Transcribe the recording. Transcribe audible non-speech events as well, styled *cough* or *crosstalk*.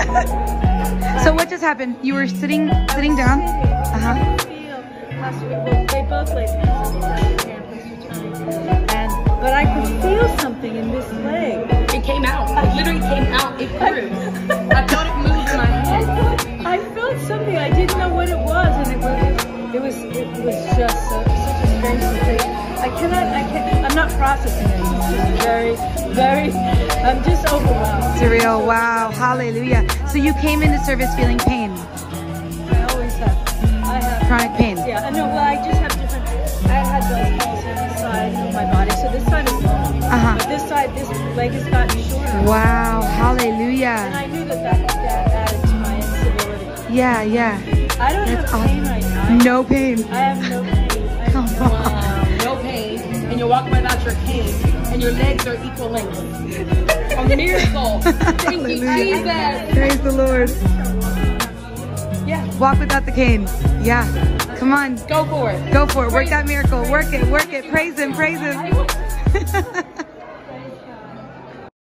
*laughs* so what just happened? You were sitting sitting down? Uh-huh. Well, they both laid hands on me, Pastor Karen, Pastor Tony. And, but I could feel something in this leg. It came out. It literally came out. It grew. *laughs* I felt it move in my head. I felt something. I didn't know what it was, and it was it was it was just so, such a strange sensation. I cannot. I can't. I'm not processing it. It's just very, very. I'm just overwhelmed. Surreal. Wow. Hallelujah. So you came into service feeling pain, I always have. I have chronic pain. Yeah, I know. Well, I just have different. I had those on this side of my body, so this side is long. Uh-huh. But this side, this leg has gotten shorter. Wow. Hallelujah. And. I knew that that, that added to my instability. Yeah, yeah. I don't That's have pain awesome. right now. No pain. I have no pain. I *laughs* Come no on. Wow, no pain, and you're walking without your cane, and your legs are equal length. Miracle. *laughs* Thank you, Jesus. Praise the Lord. Yeah, Walk without the cane. Yeah. Come on. go for it. Go for it. Work that miracle. Work it. Work it. Praise him. Praise him. *laughs*